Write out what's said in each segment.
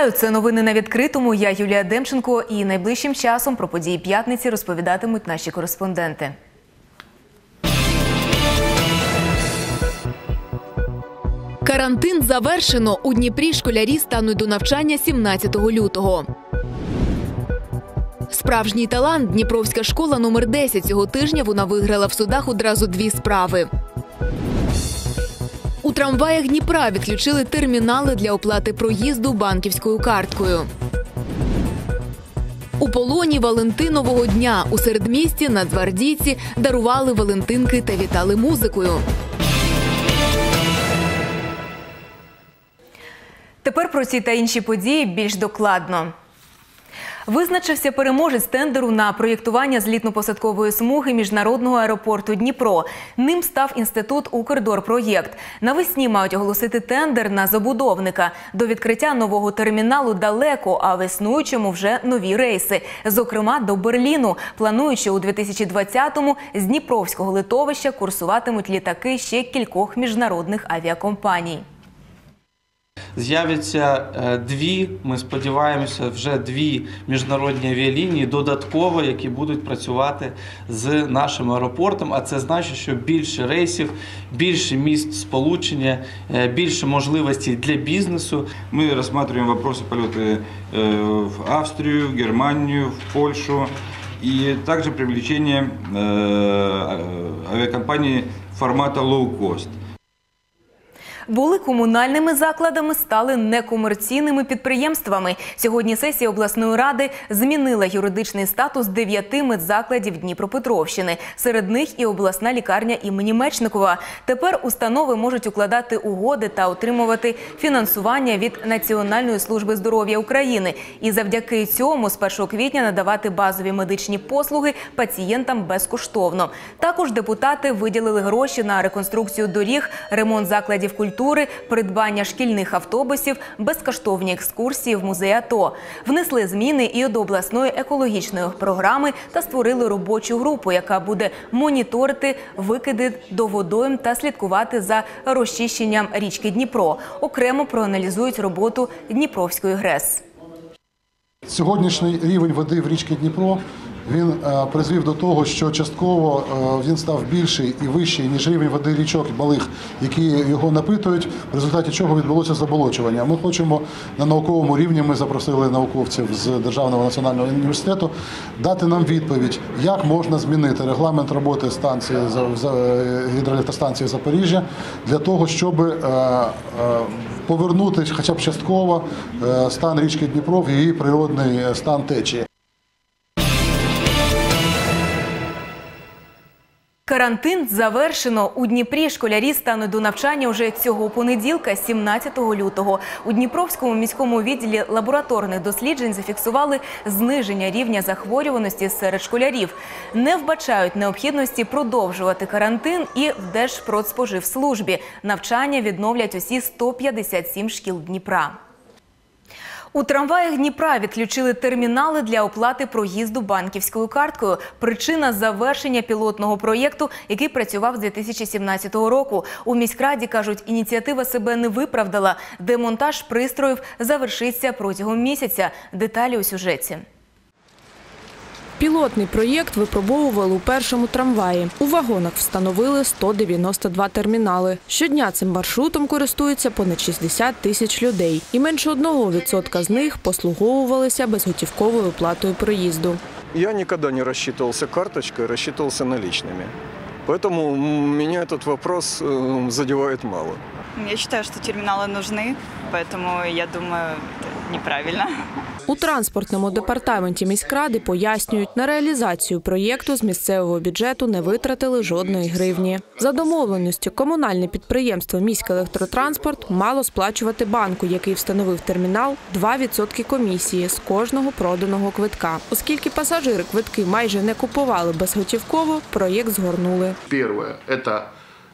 Вітаю, це новини на відкритому. Я Юлія Демченко. І найближчим часом про події п'ятниці розповідатимуть наші кореспонденти. Карантин завершено. У Дніпрі школярі стануть до навчання 17 лютого. Справжній талант Дніпровська школа номер 10 цього тижня вона виграла в судах одразу дві справи. У трамваях Дніпра відключили термінали для оплати проїзду банківською карткою. У полоні Валентинового дня у середмісті нацгвардійці дарували Валентинки та вітали музикою. Тепер про ці та інші події більш докладно. Визначився переможець тендеру на проєктування злітно-посадкової смуги міжнародного аеропорту Дніпро. Ним став інститут Укрдорпроєкт. Навесні мають оголосити тендер на забудовника. До відкриття нового терміналу далеко, а в існуючому вже нові рейси. Зокрема, до Берліну. Планують, що у 2020-му з Дніпровського литовища курсуватимуть літаки ще кількох міжнародних авіакомпаній. З'являться е, дві, ми сподіваємося, вже дві міжнародні авіалінії додатково, які будуть працювати з нашим аеропортом. А це значить, що більше рейсів, більше міст сполучення, е, більше можливостей для бізнесу. Мы рассматриваем вопросы полеты э, в Австрию, в Германию, в Польшу и также привлечение э, авиакомпаний формата low-cost. Були комунальними закладами, стали некомерційними підприємствами. Сьогодні сесія обласної ради змінила юридичний статус дев'яти медзакладів Дніпропетровщини. Серед них і обласна лікарня імені Мечникова. Тепер установи можуть укладати угоди та отримувати фінансування від Національної служби здоров'я України. І завдяки цьому з 1 квітня надавати базові медичні послуги пацієнтам безкоштовно. Також депутати виділили гроші на реконструкцію доріг, ремонт закладів культури культури, придбання шкільних автобусів, безкоштовні екскурсії в музей АТО. Внесли зміни і до обласної екологічної програми та створили робочу групу, яка буде моніторити викиди до водойм та слідкувати за розчищенням річки Дніпро. Окремо проаналізують роботу Дніпровської ГРЕС. Сьогоднішній рівень води в річці Дніпро він е, призвів до того, що частково е, він став більший і вищий ніж рівень води річок малих, які його напитують. В результаті чого відбулося заболочування. Ми хочемо на науковому рівні. Ми запросили науковців з державного національного університету дати нам відповідь, як можна змінити регламент роботи станції е, гідроелектростанції Запоріжжя для того, щоб повернути, хоча б частково, стан річки Дніпро в її природний стан течії. Карантин завершено. У Дніпрі школярі стануть до навчання вже цього понеділка, 17 лютого. У Дніпровському міському відділі лабораторних досліджень зафіксували зниження рівня захворюваності серед школярів. Не вбачають необхідності продовжувати карантин і в Держпродспоживслужбі. Навчання відновлять усі 157 шкіл Дніпра. У трамваях Дніпра відключили термінали для оплати проїзду банківською карткою. Причина завершення пілотного проєкту, який працював з 2017 року. У міськраді кажуть, ініціатива себе не виправдала. Демонтаж пристроїв завершиться протягом місяця. Деталі у сюжеті. Пілотний проєкт випробовували у першому трамваї. У вагонах встановили 192 термінали. Щодня цим маршрутом користуються понад 60 тисяч людей, і менше 1% з них послуговувалися безготівковою оплатою проїзду. Я ніколи не розчитувався карточкою, розчитувався наличними. Поэтому меня этот вопрос э, задевает мало. Я считаю, что терминалы нужны, поэтому я думаю, это неправильно. У транспортному департаменті міськради пояснюють, на реалізацію проєкту з місцевого бюджету не витратили жодної гривні. За домовленістю комунальне підприємство «Міськелектротранспорт» мало сплачувати банку, який встановив термінал, 2% комісії з кожного проданого квитка. Оскільки пасажири квитки майже не купували безготівково, проєкт згорнули. Перше – це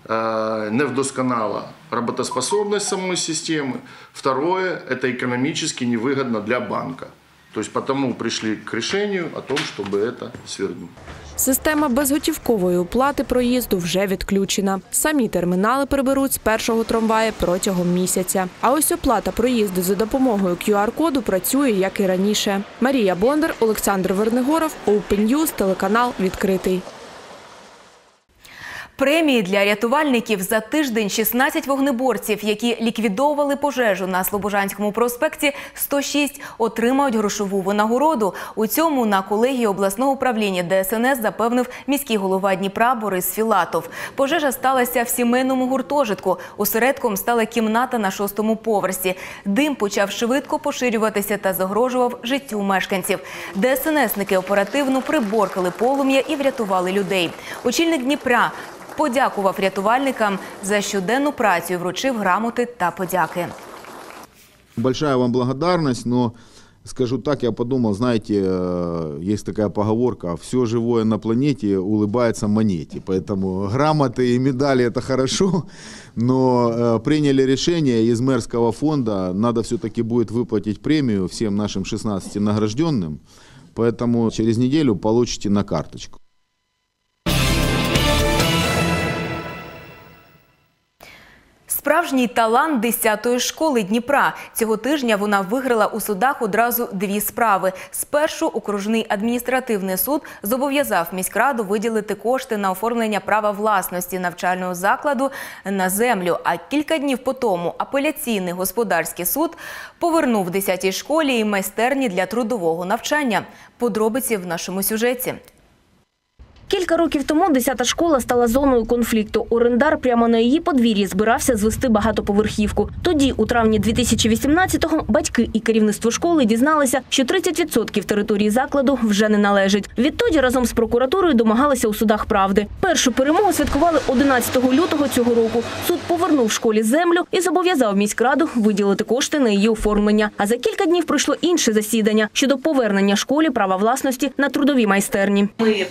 Э, не вдосконала работоспособность самой системы. Второе – это экономически невыгодно для банка. То есть потому пришли к решению о том, чтобы это свернуть. Система безготівкової оплати проїзду вже відключена. Самі термінали приберуть з першого трамвая протягом місяця. А ось оплата проїзду за допомогою QR-коду працює як і раніше. Марія Бондар, Олександр Вернигоров, Open News, телеканал відкритий. Премії для рятувальників за тиждень 16 вогнеборців, які ліквідовували пожежу на Слобожанському проспекті 106, отримають грошову винагороду. У цьому на колегії обласного управління ДСНС запевнив міський голова Дніпра Борис Філатов. Пожежа сталася в сімейному гуртожитку. Осередком стала кімната на шостому поверсі. Дим почав швидко поширюватися та загрожував життю мешканців. ДСНСники оперативно приборкали полум'я і врятували людей. Очільник Дніпра подякував рятувальникам за щоденну працю і вручив грамоти та подяки. Большая вам благодарность, но скажу так, я подумал, знаете, э, есть такая поговорка, все живое на планете улыбается монете, поэтому грамоты и медали это хорошо, но э, приняли решение из мэрского фонда, надо все-таки будет выплатить премию всем нашим 16 награжденным, поэтому через неделю получите на карточку. Справжній талант 10-ї школи Дніпра. Цього тижня вона виграла у судах одразу дві справи. Спершу окружний адміністративний суд зобов'язав міськраду виділити кошти на оформлення права власності навчального закладу на землю. А кілька днів по тому апеляційний господарський суд повернув 10-й школі і майстерні для трудового навчання. Подробиці в нашому сюжеті. Кілька років тому 10-та школа стала зоною конфлікту. Орендар прямо на її подвір'ї збирався звести багатоповерхівку. Тоді, у травні 2018-го, батьки і керівництво школи дізналися, що 30% території закладу вже не належить. Відтоді разом з прокуратурою домагалися у судах правди. Першу перемогу святкували 11 лютого цього року. Суд повернув школі землю і зобов'язав міськраду виділити кошти на її оформлення. А за кілька днів пройшло інше засідання щодо повернення школі права власності на трудові майстерні. Ми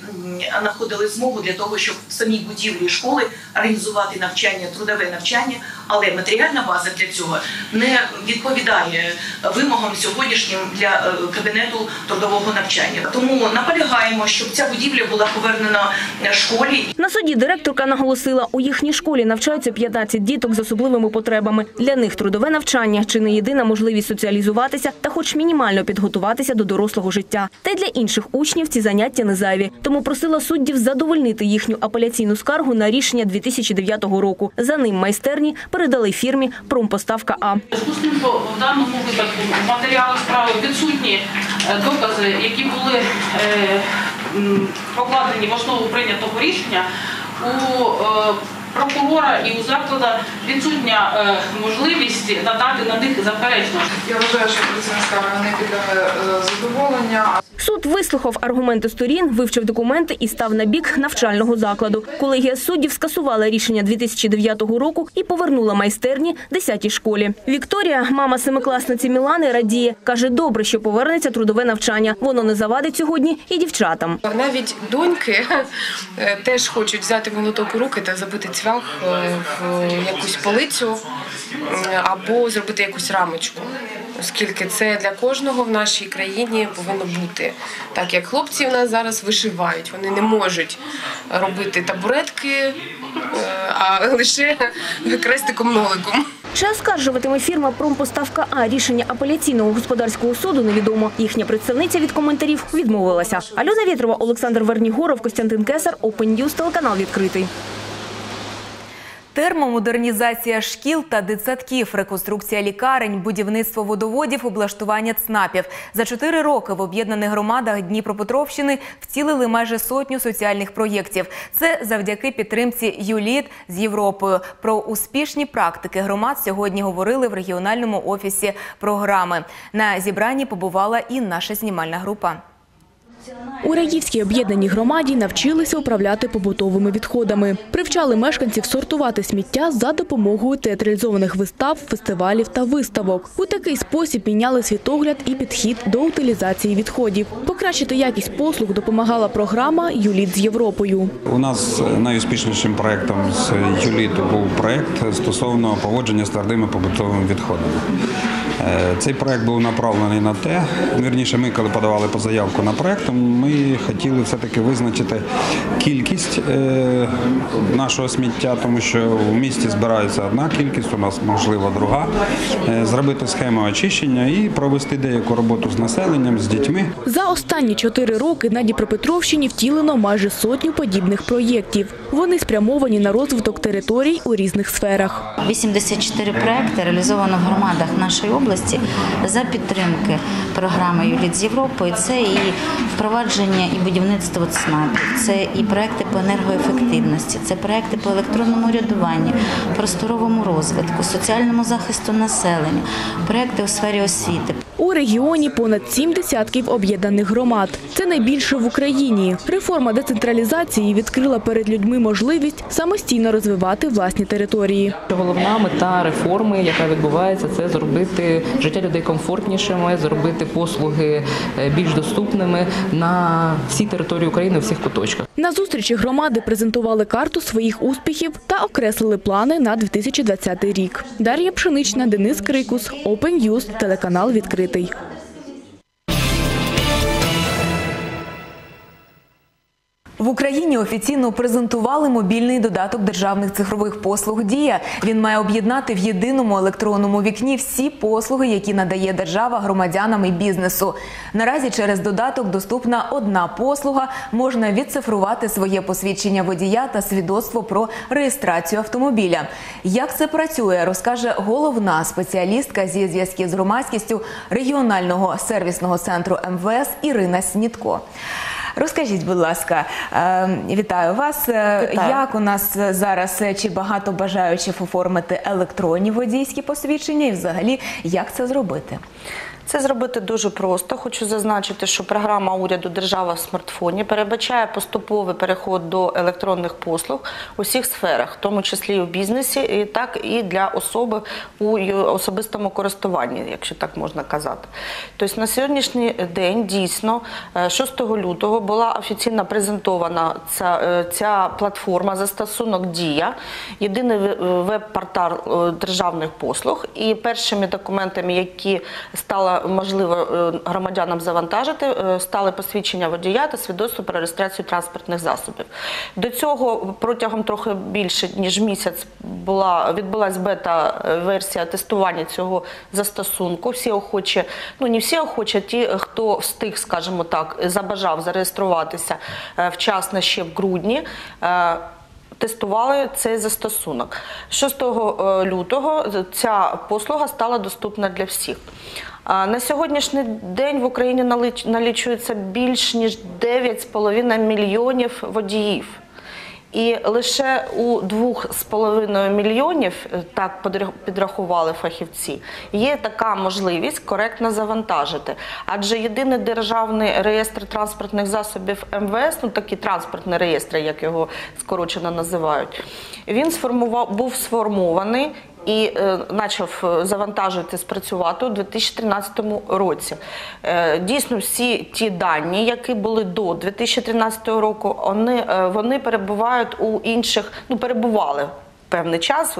знаходили змогу для того, щоб в самій будівлі школи організувати навчання, трудове навчання, але матеріальна база для цього не відповідає вимогам сьогоднішнім для е, кабінету трудового навчання. Тому наполягаємо, щоб ця будівля була повернена е, школі. На суді директорка наголосила, у їхній школі навчаються 15 діток з особливими потребами. Для них трудове навчання чи не єдина можливість соціалізуватися та хоч мінімально підготуватися до дорослого життя. Та й для інших учнів ці заняття не зайві. Тому просила суддів задовольнити їхню апеляційну скаргу на рішення 2009 року. За ним майстерні передали фірмі «Промпоставка А». Що в даному випадку в матеріалах справи відсутні е, докази, які були е, покладені в основу прийнятого рішення у е, прокурора і у закладу відсутня можливість надати на них заперечення. Я вважаю, що працівна скарга не піде задоволення. Суд вислухав аргументи сторін, вивчив документи і став на бік навчального закладу. Колегія суддів скасувала рішення 2009 року і повернула майстерні 10-й школі. Вікторія, мама семикласниці Мілани, радіє. Каже, добре, що повернеться трудове навчання. Воно не завадить сьогодні і дівчатам. Навіть доньки е, теж хочуть взяти молоток у руки та забити цвях е, в якусь полицю або зробити якусь рамочку. Оскільки це для кожного в нашій країні повинно бути. Так як хлопці в нас зараз вишивають, вони не можуть робити табуретки, е, а лише крестиком-ноликом. Чи оскаржуватиме фірма «Промпоставка А» рішення апеляційного господарського суду невідомо. Їхня представниця від коментарів відмовилася. Альона Вєтрова, Олександр Вернігоров, Костянтин Кесар, Open News, телеканал відкритий. Термомодернізація шкіл та дитсадків, реконструкція лікарень, будівництво водоводів, облаштування ЦНАПів. За чотири роки в об'єднаних громадах Дніпропетровщини втілили майже сотню соціальних проєктів. Це завдяки підтримці U-LEAD з Європою. Про успішні практики громад сьогодні говорили в регіональному офісі програми. На зібранні побувала і наша знімальна група. У Раївській об'єднаній громаді навчилися управляти побутовими відходами. Привчали мешканців сортувати сміття за допомогою театралізованих вистав, фестивалів та виставок. У такий спосіб міняли світогляд і підхід до утилізації відходів. Покращити якість послуг допомагала програма «Юліт з Європою». У нас найуспішнішим проєктом з Юліту був проєкт стосовно поводження з твердими побутовими відходами. Е, Цей проект був направлений на те. Вірніше, ми коли подавали по заявку на проект, ми хотіли все-таки визначити кількість е, нашого сміття, тому що в місті збирається одна кількість, у нас можливо друга. Е, Зробити схему очищення і провести деяку роботу з населенням, з дітьми. За останні чотири роки на Дніпропетровщині втілено майже сотню подібних проєктів. Вони спрямовані на розвиток територій у різних сферах. 84 проекти реалізовано в громадах нашої області за підтримки програми «Юліт з Європою. Це і впровадження і будівництво ЦНАПів, це і проекти по енергоефективності, це проекти по електронному урядуванню, просторовому розвитку, соціальному захисту населення, проекти у сфері освіти. У регіоні понад сім десятків об'єднаних громад. Це найбільше в Україні. Реформа децентралізації відкрила перед людьми можливість самостійно розвивати власні території. Головна мета реформи, яка відбувається, це зробити життя людей комфортнішими, зробити послуги е, більш доступними на всій території України, у всіх куточках. На зустрічі громади презентували карту своїх успіхів та окреслили плани на 2020 рік. Дар'я Пшенична, Денис Крикус, Open News, телеканал відкритий. В Україні офіційно презентували мобільний додаток державних цифрових послуг Дія. Він має об'єднати в єдиному електронному вікні всі послуги, які надає держава громадянам і бізнесу. Наразі через додаток доступна одна послуга. Можна відцифрувати своє посвідчення водія та свідоцтво про реєстрацію автомобіля. Як це працює, розкаже головна спеціалістка зі зв'язків з громадськістю регіонального сервісного центру МВС Ірина Снітко. Розкажіть, будь ласка, е, вітаю вас. Е, Вітаю. Як у нас зараз е, чи багато бажаючих оформити електронні водійські посвідчення, і взагалі як це зробити? Це зробити дуже просто. Хочу зазначити, що програма уряду Держава в смартфоні передбачає поступовий переход до електронних послуг у всіх сферах, в тому числі і в бізнесі, і так і для особи у особистому користуванні, якщо так можна казати. Тобто на сьогоднішній день дійсно е, 6 лютого була офіційно презентована ця, е, ця платформа застосунок Дія, єдиний веб-портал е, державних послуг. І першими документами, які можливо е, громадянам завантажити, е, стали посвідчення водія та свідоцтво про реєстрацію транспортних засобів. До цього протягом трохи більше ніж місяць була відбулася бета-версія тестування цього застосунку. Всі охочі, ну не всі охочі, ті, хто встиг, скажімо так, забажав зареєструватися е, вчасно ще в грудні. Тестували цей застосунок. 6 е, лютого ця послуга стала доступна для всіх. На сьогоднішній день в Україні налічується більш ніж 9,5 мільйонів водіїв. І лише у 2,5 мільйонів, е, так підрахували фахівці, є така можливість коректно завантажити. Адже єдиний державний реєстр транспортних засобів МВС, ну такі транспортні реєстри, як його скорочено називають, він сформував, був сформований і е, почав завантажити спрацювати у 2013 році. Е, дійсно, всі ті дані, які були до 2013 року, вони, е, вони перебувають у інших, ну перебували. Певний час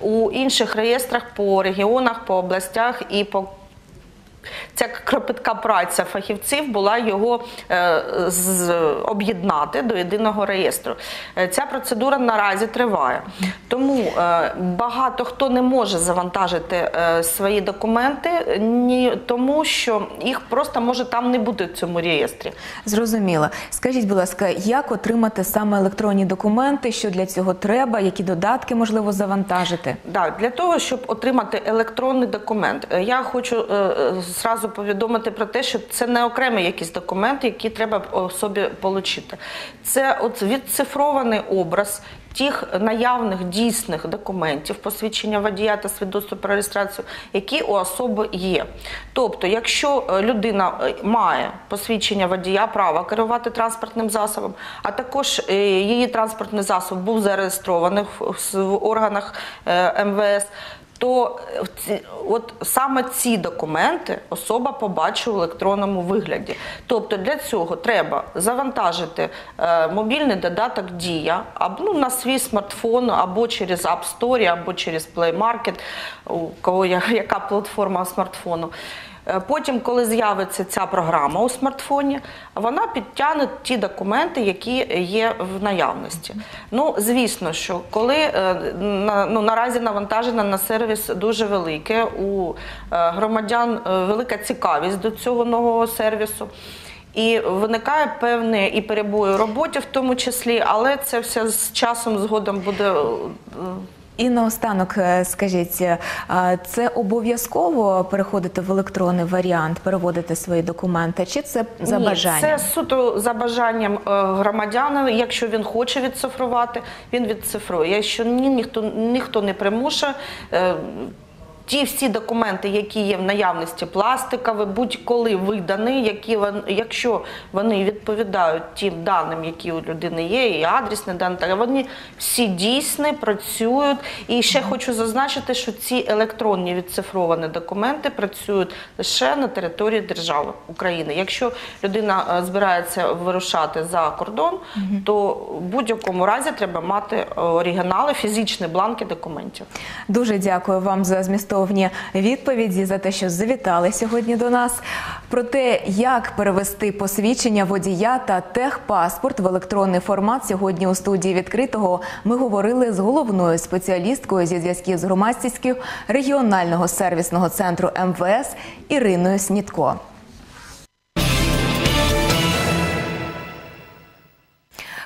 у інших реєстрах по регіонах, по областях і по Ця кропітка праця фахівців була його е, з- об'єднати до єдиного реєстру. Е, Ця процедура наразі триває. Тому е, багато хто не може завантажити е, свої документи, ні тому, що їх просто може там не бути в цьому реєстрі. Зрозуміло. Скажіть, будь ласка, як отримати саме електронні документи? Що для цього треба? Які додатки можливо завантажити? Да, для того, щоб отримати електронний документ, я хочу зразу повідомити про те, що це не окремий якийсь документ, який треба особі отримати. Це от відцифрований образ тих наявних дійсних документів, посвідчення водія та свідоцтво про реєстрацію, які у особи є. Тобто, якщо е, людина е, має посвідчення водія, право керувати транспортним засобом, а також е, її транспортний засіб був зареєстрований в, органах МВС. То е, от саме ці документи особа побачить в електронному вигляді. Тобто для цього треба завантажити е, мобільний додаток Дія або ну, на свій смартфон, або через App Store, або через Play Market, у кого яка платформа смартфону. Е, Потім, коли з'явиться ця програма у смартфоні, вона підтягне ті документи, які є в наявності. Ну, звісно, що коли е, ну, наразі навантаження на сервіс дуже велике, у е, громадян велика цікавість до цього нового сервісу. І виникає певні і перебої у роботі, в тому числі, але це все з часом згодом буде І наостанок е, скажіть, е, це обов'язково переходити в електронний варіант, переводити свої документи, чи це за Ні, бажанням? Це суто за бажанням е, громадянина. Якщо він хоче відцифрувати, він відцифрує. Якщо ні, ніхто ніхто не примушує. Ті всі документи, які є в наявності, пластикові, будь-коли видані, які якщо вони відповідають тим даним, які у людини є, і адресні дані, вони всі дійсні, працюють. І ще хочу зазначити, що ці електронні відцифровані документи працюють лише на території держави України. Якщо людина е, збирається вирушати за кордон, то в будь-якому разі треба мати е, оригінали, фізичні бланки документів. Дуже дякую вам за змістовні відповіді за те, що завітали сьогодні до нас. Про те, як перевести посвідчення водія та техпаспорт в електронний формат сьогодні у студії відкритого ми говорили з головною спеціалісткою зі зв'язків з громадськістю регіонального сервісного центру МВС Іриною Снітко.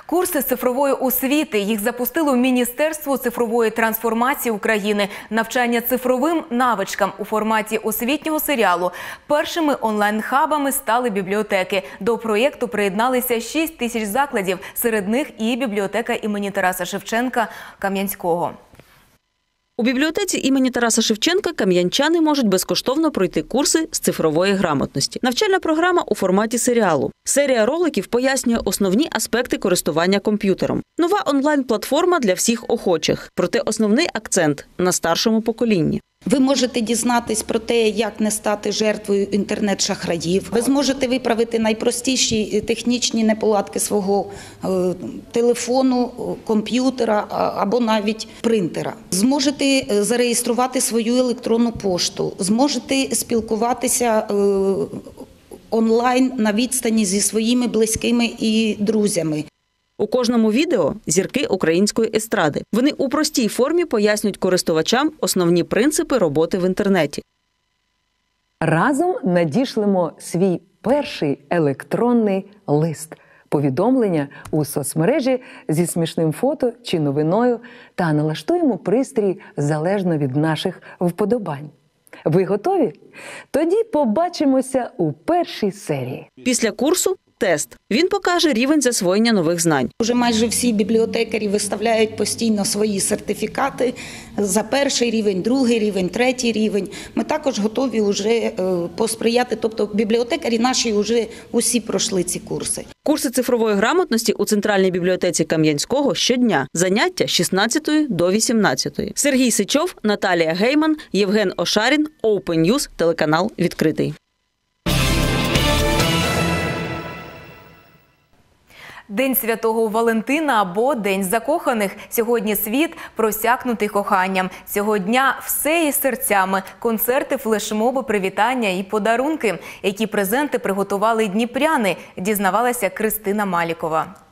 Курси цифрової освіти їх запустило Міністерство цифрової трансформації України. Навчання цифровим навичкам у форматі освітнього серіалу. Першими онлайн-хабами стали бібліотеки. До проєкту приєдналися 6 тисяч закладів. Серед них і бібліотека імені Тараса Шевченка Кам'янського. У бібліотеці імені Тараса Шевченка кам'янчани можуть безкоштовно пройти курси з цифрової грамотності. Навчальна програма у форматі серіалу. Серія роликів пояснює основні аспекти користування комп'ютером. Нова онлайн-платформа для всіх охочих. Проте основний акцент на старшому поколінні. Ви можете дізнатись про те, як не стати жертвою інтернет-шахраїв. Ви зможете виправити найпростіші е, технічні неполадки свого е, телефону, е, комп'ютера або навіть принтера. Зможете зареєструвати свою електронну пошту, зможете спілкуватися. Онлайн на відстані зі своїми близькими і друзями. У кожному відео зірки української естради. Вони у простій формі пояснюють користувачам основні принципи роботи в інтернеті. Разом надішлемо свій перший електронний лист. Повідомлення у соцмережі зі смішним фото чи новиною та налаштуємо пристрій залежно від наших вподобань. Ви готові? Тоді побачимося у першій серії. Після курсу тест. Він покаже рівень засвоєння нових знань. Уже майже всі бібліотекарі виставляють постійно свої сертифікати за перший рівень, другий рівень, третій рівень. Ми також готові вже е, посприяти. Тобто бібліотекарі наші вже усі пройшли ці курси. Курси цифрової грамотності у центральній бібліотеці Кам'янського щодня. Заняття з 16 до 18. Сергій Сичов, Наталія Гейман, Євген Ошарін, Open News, телеканал відкритий. День святого Валентина або День закоханих. Сьогодні світ просякнутий коханням. Цього дня все із серцями, концерти, флешмоби, привітання і подарунки. Які презенти приготували дніпряни, дізнавалася Кристина Малікова.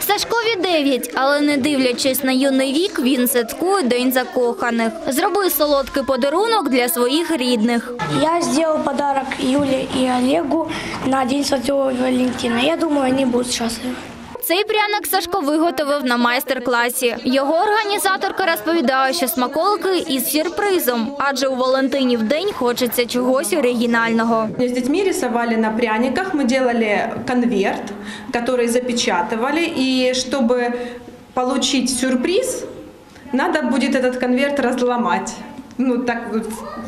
Сашкові 9, але не дивлячись на юний вік, він святкує День закоханих. Зробив солодкий подарунок для своїх рідних. Я зробив подарок Юлі і Олегу на День Святого Валентина. Я думаю, вони будуть счастливы. Цей пряник Сашко виготовив на майстер-класі. Його організаторка розповідає, що смаколики із сюрпризом, адже у Валентинів день хочеться чогось оригінального. С детьми рисовали на пряниках, мы делали конверт, который запечатывали, и чтобы получить сюрприз, надо будет этот конверт разломать. Ну, так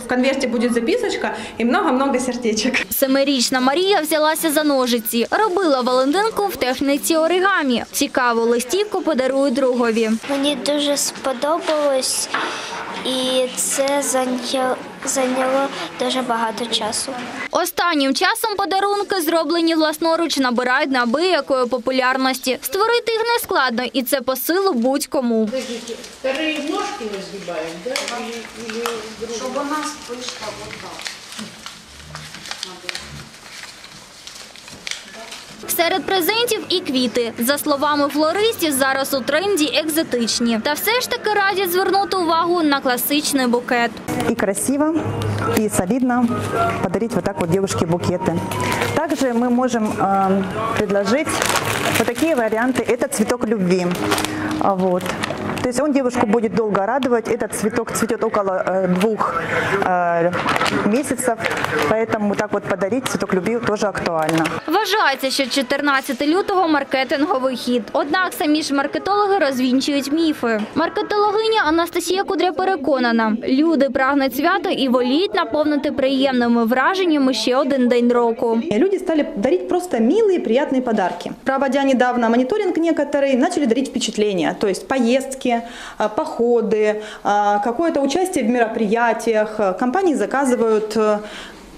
в конверті буде записочка і много-много сердечок. Семирічна Марія взялася за ножиці, робила Валентинку в техніці оригамі. Цікаву листівку подарує другові. Мені дуже сподобалось, і це зайняло, зайняло дуже багато часу. Останнім часом подарунки, зроблені власноруч, набирають неабиякої популярності. Створити їх не складно, і це по силу будь-кому. Старі ножки разгибаем, да? Или, или Чтобы Серед презентів і квіти. За словами флористів, зараз у тренді екзотичні. Та все ж таки радять звернути увагу на класичний букет. и красиво, и солидно подарить вот так вот девушке букеты. Также мы можем э, предложить вот такие варианты. Это цветок любви. А Вот. То есть он девушку будет долго радовать. Этот цветок цветет около э, двух э, месяцев, поэтому так вот подарить цветок любви тоже актуально. Вважається, що 14 лютого маркетинговий хід. Однак самі ж маркетологи розвінчують міфи. Маркетологиня Анастасія Кудря переконана, люди прагнуть свята і воліють наповнити приємними враженнями ще один день року. Люди стали дарить просто милые, приятные подарки. Проводя недавно мониторинг некоторые, начали дарить впечатления, то есть поездки, а, походы, а, какое-то участие в мероприятиях. Компании заказывают э,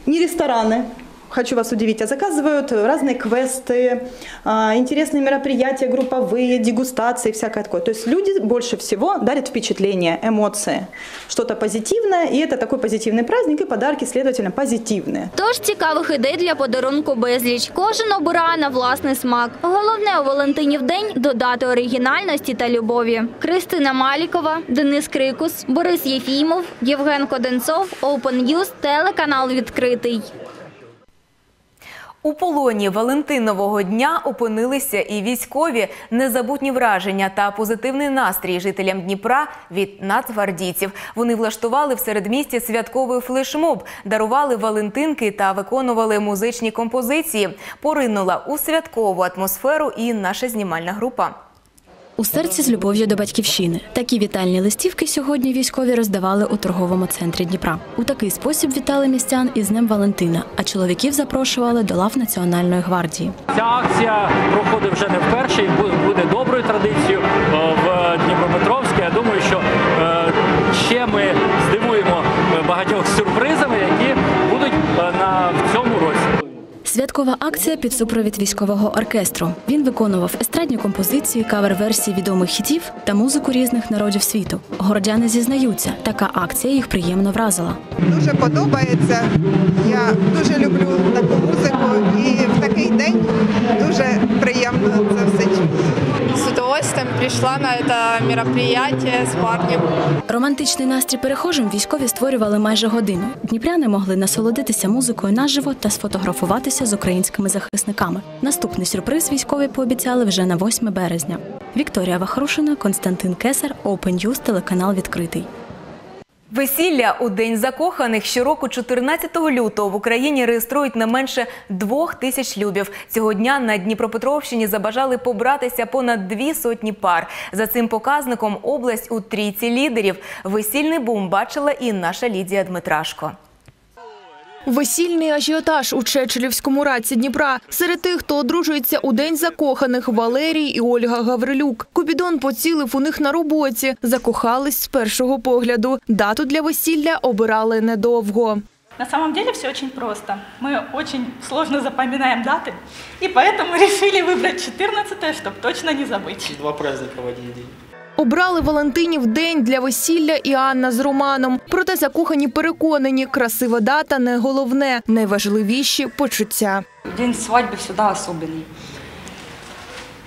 не рестораны, Хочу вас удивить, а заказывают разные квесты, а, интересные мероприятия, групповые, дегустации, всякое такое. То есть люди больше всего дарят впечатления, эмоции, что-то позитивное, и это такой позитивный праздник, и подарки, следовательно, позитивные. Тож цікавих ідей для подарунку безліч. Кожен обирає на власний смак. Головне у Валентинів день додати оригінальності та любові. Кристина Малікова, Денис Крикус, Борис Єфімов, Євген Коденцов, Open News, телеканал відкритий. У полоні Валентинового дня опинилися і військові незабутні враження та позитивний настрій жителям Дніпра від нацгвардійців. Вони влаштували в середмісті святковий флешмоб, дарували валентинки та виконували музичні композиції. Поринула у святкову атмосферу і наша знімальна група. У серці з любов'ю до батьківщини. Такі вітальні листівки сьогодні військові роздавали у торговому центрі Дніпра. У такий спосіб вітали містян із Днем Валентина, а чоловіків запрошували до лав Національної гвардії. Ця акція проходить вже не вперше і бу- буде доброю традицією е, в Дніпропетровську. Святкова акція під супровід військового оркестру. Він виконував естрадні композиції, кавер-версії відомих хітів та музику різних народів світу. Городяни зізнаються, така акція їх приємно вразила. Дуже подобається. Я дуже люблю таку музику і в такий день дуже приємно це все чути. С удовольствием прийшла на это мероприятие з парнем. Романтичний настрій перехожим військові створювали майже годину. Дніпряни могли насолодитися музикою наживо та сфотографуватися з українськими захисниками. Наступний сюрприз військові пообіцяли вже на 8 березня. Вікторія Вахрушина, Константин Кесар, Open News, телеканал відкритий. Весілля у День закоханих щороку 14 лютого в Україні реєструють не менше двох тисяч любів. Цього дня на Дніпропетровщині забажали побратися понад дві сотні пар. За цим показником область у трійці лідерів. Весільний бум бачила і наша Лідія Дмитрашко. Весільний ажіотаж у Чечелівському раці Дніпра. Серед тих, хто одружується у день закоханих Валерій і Ольга Гаврилюк. Купідон поцілив у них на роботі. Закохались з першого погляду. Дату для весілля обирали недовго. На самом деле все очень просто. Мы очень сложно запоминаем даты, и поэтому решили выбрать 14 чтобы точно не забыть. Два праздника в один день. Обрали Валентинів день для весілля і Анна з Романом. Проте закохані переконані, красива дата не головне, найважливіші почуття. День свадьбы всегда особенный.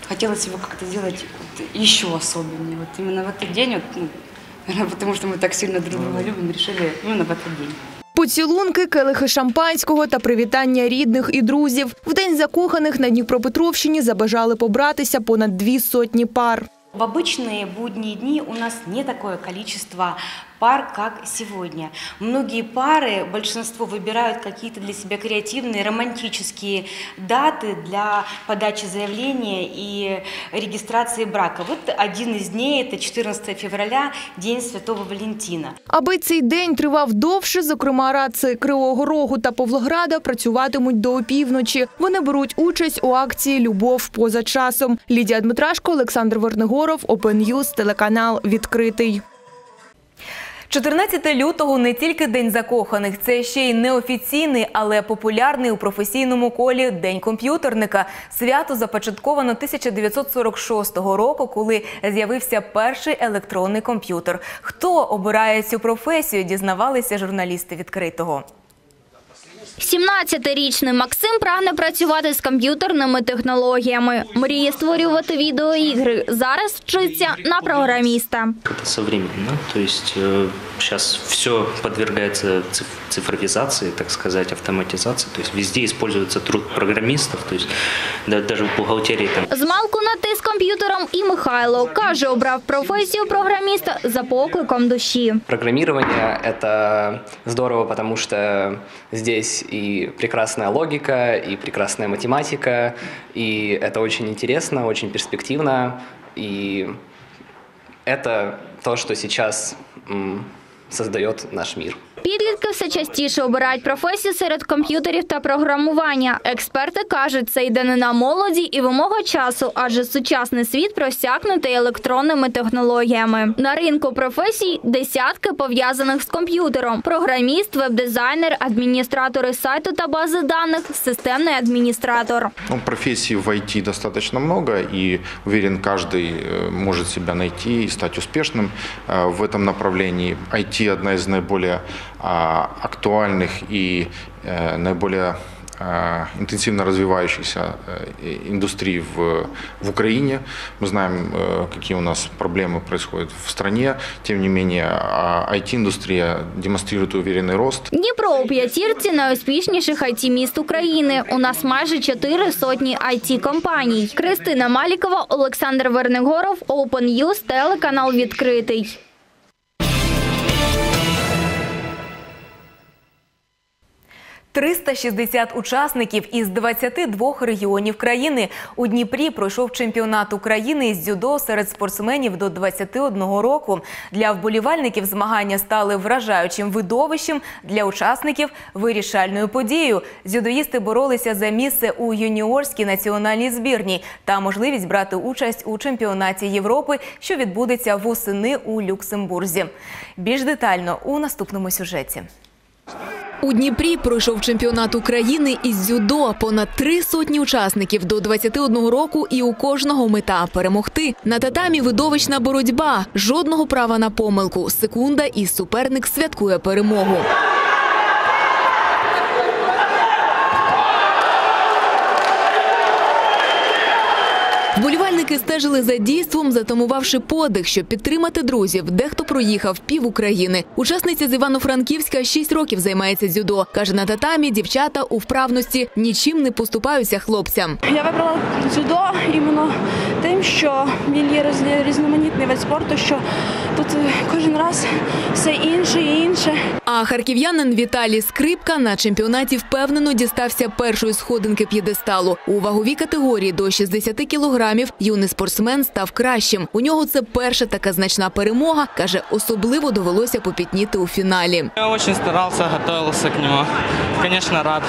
Хотелось его как-то сделать вот еще особеннее. Вот именно в этот день, вот, ну, наверное, потому что мы так сильно друг друга любим, решили именно в этот день. Поцілунки, келихи шампанського та привітання рідних і друзів. В день закоханих на Дніпропетровщині забажали побратися понад дві сотні пар. В обычные будние дни у нас не такое количество пар, как сегодня. Многие пары, большинство выбирают какие-то для себя креативные, романтические даты для подачи заявления и регистрации брака. Вот один из дней, это 14 февраля, День Святого Валентина. Аби цей день тривав довше, зокрема раци Кривого Рогу та Павлограда працюватимуть до опівночі. Вони беруть участь у акції Любов поза часом. Лідія Дмитрашко, Олександр Вернигоров, Open News, телеканал відкритий. 14 лютого не тільки День закоханих, це ще й неофіційний, але популярний у професійному колі День комп'ютерника. Свято започатковано 1946 року, коли з'явився перший електронний комп'ютер. Хто обирає цю професію, дізнавалися журналісти відкритого. 17-річний Максим прагне працювати з комп'ютерними технологіями. Мріє створювати відеоігри. Зараз вчиться на програміста. Это современно, то есть э, сейчас все подвергается циф- цифровизации, так сказать, автоматизации, то есть везде используется труд программистов, то есть да- даже в бухгалтерии там Змалку на ти з комп'ютером і Михайло каже, обрав професію програміста за покликом душі. Программирование – это здорово, потому что здесь и прекрасная логика, и прекрасная математика, и это очень интересно, очень перспективно, и это то, что сейчас создает наш мир. Підлітки все частіше обирають професію серед комп'ютерів та програмування. Експерти кажуть, це йде не на молоді і вимога часу, адже сучасний світ просякнутий електронними технологіями. На ринку професій десятки пов'язаних з комп'ютером: програміст, веб-дизайнер, адміністратори сайту та бази даних, системний адміністратор. Ну, профессий в IT достаточно много, и уверен, каждый э, может себя найти и стать успешным э, в этом направлении. IT одна из наиболее а, актуальных и э, наиболее а, интенсивно развивающихся э, и- индустрий в, в Украине. Мы знаем, э, какие у нас проблемы происходят в стране. Тем не менее, а, IT-индустрия демонстрирует уверенный рост. Дніпро у п'ятірці найуспішніших it міст України. У нас майже чотири сотні it компаній. Кристина Малікова, Олександр Вернигоров, Open News, телеканал відкритий. – 360 учасників із 22 регіонів країни. У Дніпрі пройшов чемпіонат України із дзюдо серед спортсменів до 21 року. Для вболівальників змагання стали вражаючим видовищем, для учасників – вирішальною подією. Дзюдоїсти боролися за місце у юніорській національній збірній та можливість брати участь у чемпіонаті Європи, що відбудеться восени у Люксембурзі. Більш детально у наступному сюжеті. У Дніпрі пройшов чемпіонат України із дзюдо. Понад три сотні учасників до 21 року, і у кожного мета перемогти. На татамі видовищна боротьба. Жодного права на помилку. Секунда, і суперник святкує перемогу. Вболівальники стежили за дійством, затамувавши подих, щоб підтримати друзів. Дехто проїхав пів України. Учасниця з Івано-Франківська 6 років займається дзюдо. Каже, на татамі дівчата у вправності нічим не поступаються хлопцям. Я вибрала дзюдо іменно тим, що він є різноманітний вид спорту, що тут е, кожен раз все інше і інше. А харків'янин Віталій Скрипка на чемпіонаті впевнено дістався першої сходинки п'єдесталу. У ваговій категорії до 60 кілограмів юний спортсмен став кращим. У нього це перша така значна перемога. Каже, особливо довелося попітніти у фіналі. Я очень старался, готовился к нему. Конечно, рад,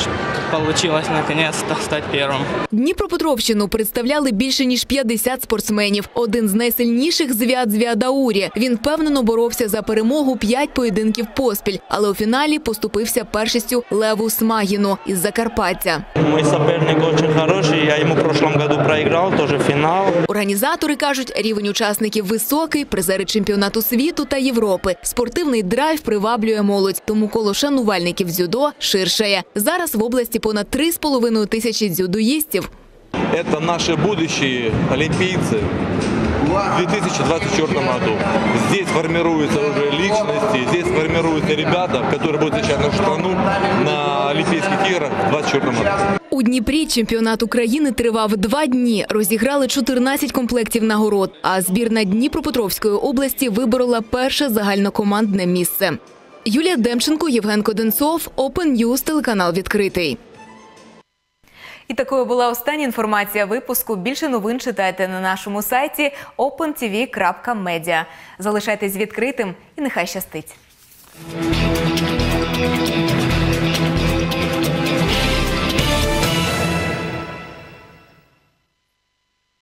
что получилось наконец-то стать первым. Дніпропетровщину представляли більше ніж 50 спортсменів. Один з найсильніших Звят Звядаурі. Він впевнено боровся за перемогу п'ять поєдинків поспіль, але у фіналі поступився першістю Леву Смагіну із Закарпаття. Мой соперник очень хороший, я ему в прошлом году проиграл, финал. Організатори кажуть, рівень учасників високий, призери чемпіонату світу та Європи. Спортивний драйв приваблює молодь, тому коло шанувальників дзюдо ширшає. Зараз в області понад 3,5 тисячі дзюдоїстів. Це наші будущие олімпійці в 2024 году. Формируются уже личности, здесь формируются ребята, которые будут защищать нашу страну на Олимпийских играх в 2024 году. У Дніпрі чемпіонат України тривав два дні. Розіграли 14 комплектів нагород. А збірна Дніпропетровської області виборола перше загальнокомандне місце. Юлія Демченко, Євген Коденцов, Open News, телеканал відкритий. І такою була остання інформація випуску. Більше новин читайте на нашому сайті opentv.media. Залишайтесь відкритим і нехай щастить.